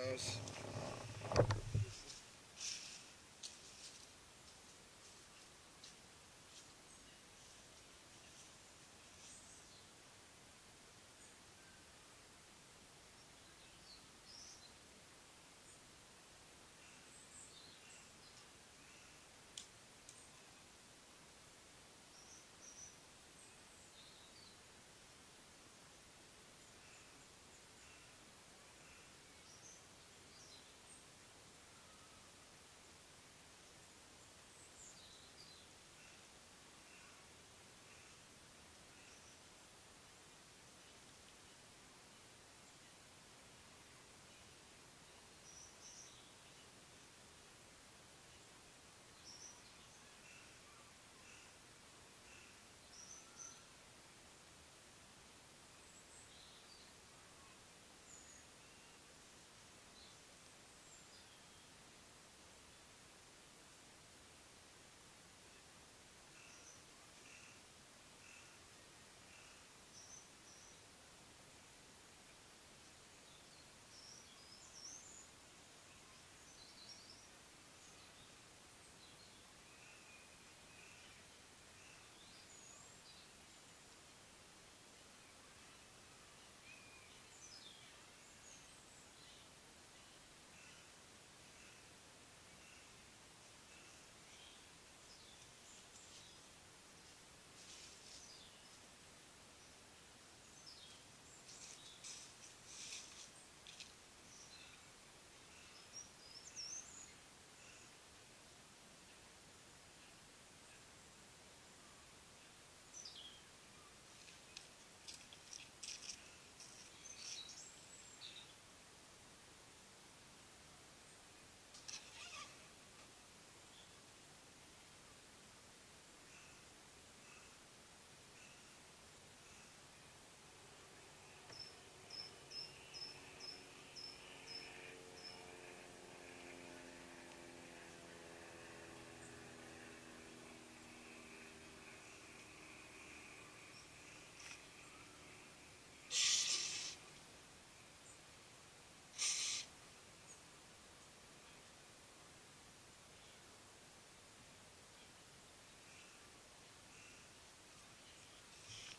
Sopranos.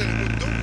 es?